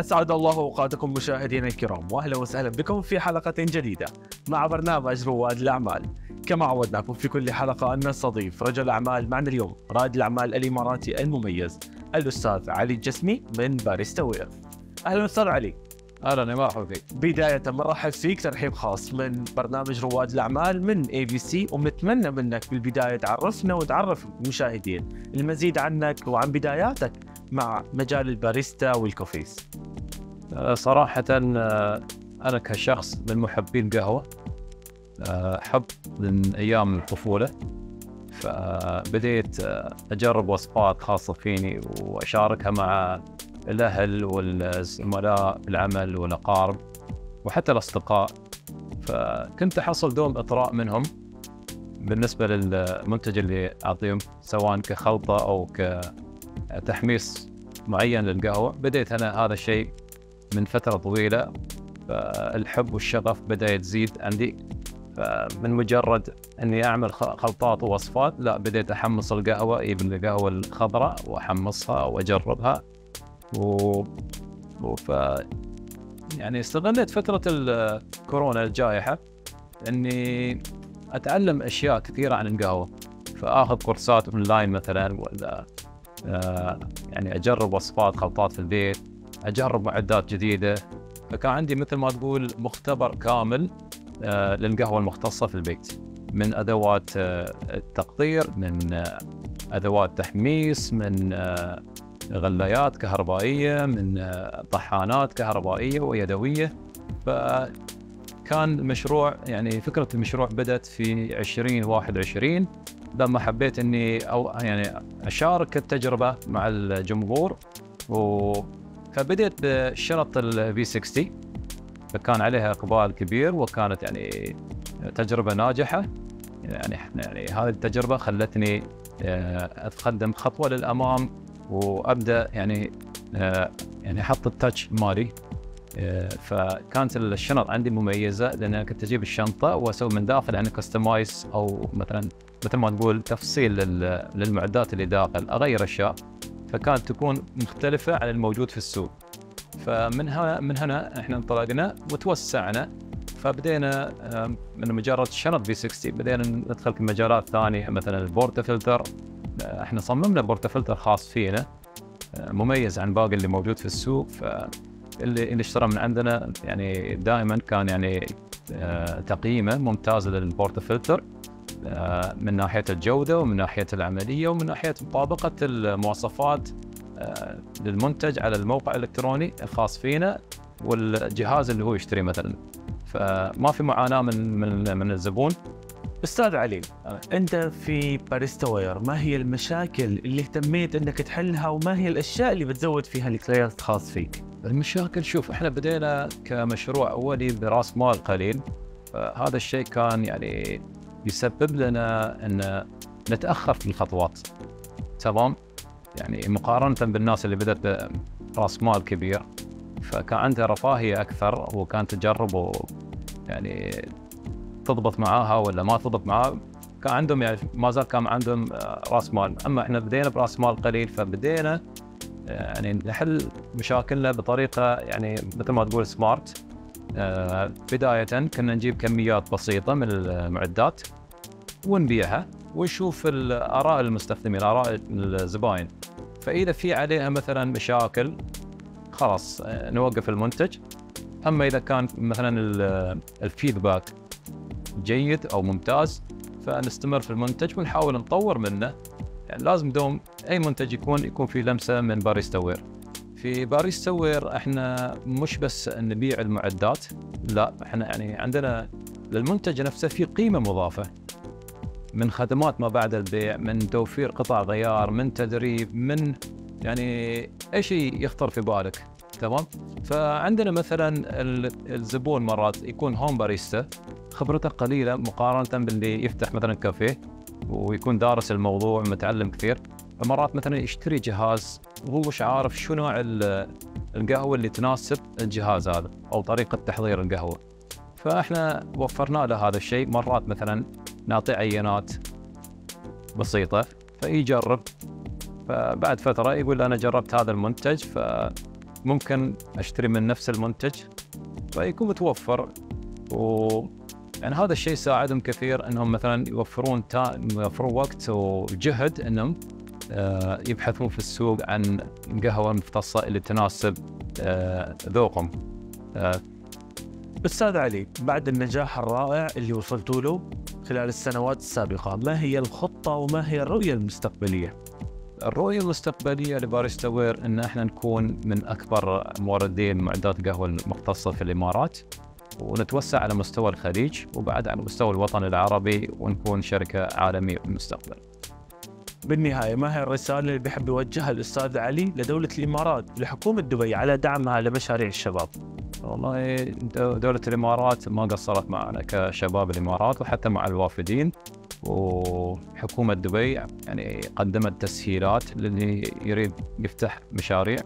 أسعد الله أوقاتكم مشاهدينا الكرام وأهلا وسهلا بكم في حلقة جديدة مع برنامج رواد الأعمال. كما عودناكم في كل حلقة أن نستضيف رجل أعمال معنا اليوم رائد الأعمال الإماراتي المميز الأستاذ علي الجسمي من باريستا وير أهلا أستاذ علي. أهلا يا مرحبا فيك بداية مرحب فيك ترحيب خاص من برنامج رواد الأعمال من اي بي سي وبنتمنى منك بالبداية تعرفنا وتعرف المشاهدين المزيد عنك وعن بداياتك. مع مجال الباريستا والكوفيس. آه، صراحة آه، أنا كشخص من محبي القهوة آه، حب من أيام الطفولة. فبديت أجرب وصفات خاصة فيني وأشاركها مع الأهل والزملاء العمل والأقارب وحتى الأصدقاء. فكنت أحصل دوم إطراء منهم بالنسبة للمنتج اللي أعطيهم سواء كخلطة أو كتحميص معين للقهوة. بديت أنا هذا الشيء من فترة طويلة. فالحب والشغف بدأ يزيد عندي. فمن مجرد إني أعمل خلطات ووصفات لا بديت أحمص القهوة أجيب القهوة الخضراء وأحمصها وأجربها. و... وف يعني استغليت فترة الكورونا الجائحة إني أتعلم أشياء كثيرة عن القهوة. فآخذ كورسات أونلاين مثلا ولا يعني أجرب وصفات خلطات في البيت أجرب معدات جديدة. فكان عندي مثل ما تقول مختبر كامل آه، للقهوة المختصة في البيت. من أدوات آه، التقطير من آه، أدوات تحميص من آه، غلايات كهربائية من آه، طحانات كهربائية ويدوية. فكان المشروع يعني فكرة المشروع بدأت في 2021 لما حبيت إني أو يعني أشارك التجربة مع الجمهور و فبديت بشنط الفي 60 فكان عليها إقبال كبير وكانت يعني تجربة ناجحة. يعني إحنا يعني هذه التجربة خلتني آه، أتقدم خطوة للأمام وأبدأ يعني آه، يعني أحط ال touch مالي. فكانت الشنط عندي مميزة لأن أنا كنت أجيب الشنطة وأسوي من داخل يعني customize أو مثلا مثل ما تقول تفصيل لل- للمعدات اللي داخل أغير أشياء فكانت تكون مختلفة عن الموجود في السوق. فمن هنا من هنا إحنا انطلقنا وتوسعنا. فبدينا من مجرد شنط V60 بدينا ندخل في مجالات ثانية مثلا ال portafilter. آه، إحنا صممنا portafilter خاص فينا آه، مميز عن باقي اللي موجود في السوق. فاللي اللي اشترى من عندنا يعني دائما كان يعني آه، تقييمه ممتاز لل portafilter آه، من ناحية الجودة ومن ناحية العملية ومن ناحية مطابقة المواصفات آه، للمنتج على الموقع الإلكتروني الخاص فينا والجهاز اللي هو يشتريه مثلا. فما في معاناة من من من الزبون. أستاذ علي أنت في Barista Ware ما هي المشاكل اللي اهتميت أنك تحلها وما هي الأشياء اللي بتزود فيها ال client الخاص فيك؟ المشاكل شوف إحنا بدينا كمشروع أولي براس مال قليل فهذا الشيء كان يعني يسبب لنا أن نتأخر في الخطوات. تمام؟ يعني مقارنة بالناس اللي بدأت براس مال كبير فكان عندها رفاهية أكثر وكان تجرب يعني تضبط معاها ولا ما تضبط معاها كان عندهم يعني ما زال كان عندهم آه، راس مال. أما إحنا بدينا براس مال قليل فبدينا يعني نحل مشاكلنا بطريقة يعني مثل ما تقول سمارت آه، بداية كنا نجيب كميات بسيطة من المعدات ونبيعها ونشوف اراء المستخدمين آراء الزباين. فإذا في عليها مثلا مشاكل خلاص آه، نوقف المنتج. أما إذا كان مثلا ال- ال feedback جيد أو ممتاز فنستمر في المنتج ونحاول نطور منه. يعني لازم دوم أي منتج يكون يكون فيه لمسة من Barista Ware في Barista Ware إحنا مش بس نبيع المعدات لا إحنا يعني عندنا للمنتج نفسه في قيمة مضافة. من خدمات ما بعد البيع من توفير قطع غيار من تدريب من يعني أي شيء يخطر في بالك. تمام؟ فعندنا مثلا ال- الزبون مرات يكون هوم باريستا. خبرته قليلة مقارنة باللي يفتح مثلا كافيه ويكون دارس الموضوع متعلم كثير. فمرات مثلا يشتري جهاز وهو مش عارف شو نوع ال- القهوة اللي تناسب الجهاز هذا أو طريقة تحضير القهوة. فإحنا وفرنا له هذا الشيء. مرات مثلا نعطيه عينات بسيطة فيجرب. فبعد فترة يقول أنا جربت هذا المنتج ف ممكن أشتري من نفس المنتج. فيكون متوفر و يعني هذا الشيء ساعدهم كثير إنهم مثلا يوفرون تا... يوفرون وقت وجهد إنهم آه، يبحثون في السوق عن قهوة مختصة اللي تناسب آه، ذوقهم. آه، أستاذ علي بعد النجاح الرائع اللي وصلتوا له خلال السنوات السابقة ما هي الخطة وما هي الرؤية المستقبلية؟ الرؤية المستقبلية لباريستا وير إن إحنا نكون من أكبر موردين معدات قهوة المختصه في الإمارات. ونتوسع على مستوى الخليج وبعد على مستوى الوطن العربي ونكون شركة عالمية في المستقبل. بالنهاية ما هي الرساله اللي بيحب يوجهها الأستاذ علي لدولة الإمارات ولحكومه دبي على دعمها لمشاريع الشباب؟ والله دولة الإمارات ما قصرت معنا كشباب الإمارات وحتى مع الوافدين وحكومة دبي يعني قدمت تسهيلات للي يريد يفتح مشاريع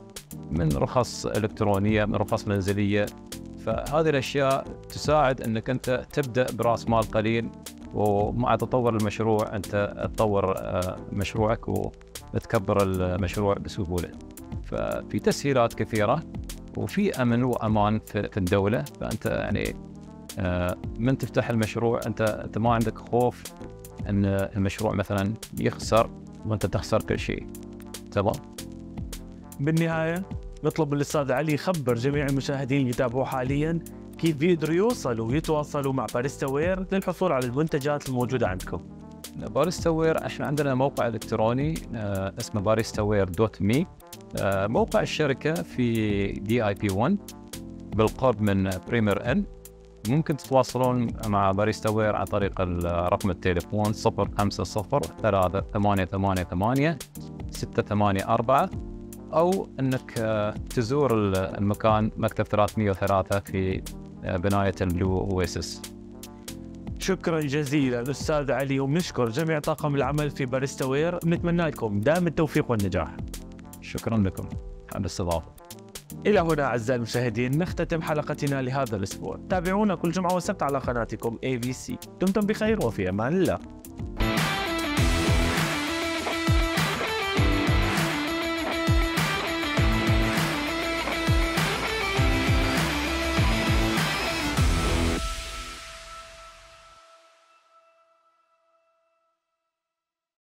من رخص إلكترونية من رخص منزلية فهذه الأشياء تساعد أنك أنت تبدأ برأس مال قليل ومع تطور المشروع أنت تطور آه، مشروعك وتكبر المشروع بسهولة. ففي تسهيلات كثيرة وفي أمن وأمان في الدولة. فأنت يعني آه، من تفتح المشروع أنت أنت ما عندك خوف إن المشروع مثلا يخسر وأنت تخسر كل شيء. تمام؟ بالنهاية نطلب من الأستاذ علي يخبر جميع المشاهدين اللي يتابعوه حاليا كيف يقدروا يوصلوا ويتواصلوا مع Barista Ware للحصول على المنتجات الموجودة عندكم. باريستا وير إحنا عندنا موقع إلكتروني آه، اسمه Barista Ware dot me. آه، موقع الشركة في DIP 1 بالقرب من Premier Inn. ممكن تتواصلون مع Barista Ware عن طريق رقم التليفون 050 3 8 8 8 6 8 4 أو إنك آه، تزور المكان مكتب 303 في بناية ال Blue Oasis شكرا جزيلا أستاذ علي وبنشكر جميع طاقم العمل في Barista Ware. بنتمنى لكم دائما التوفيق والنجاح. شكرا لكم. على الاستضافة. إلى هنا أعزائي المشاهدين نختتم حلقتنا لهذا الأسبوع. تابعونا كل جمعة وسبت على قناتكم ABC دمتم بخير وفي أمان الله.